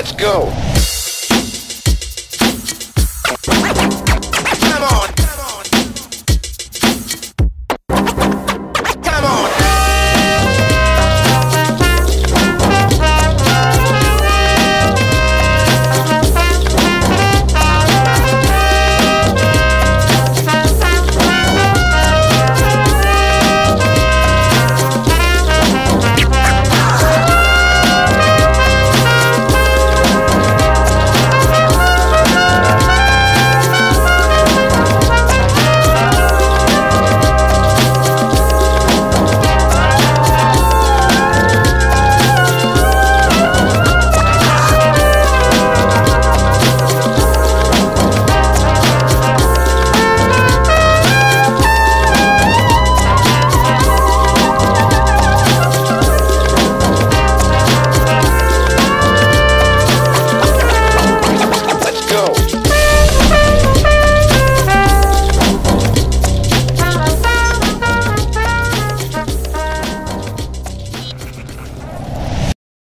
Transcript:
Let's go!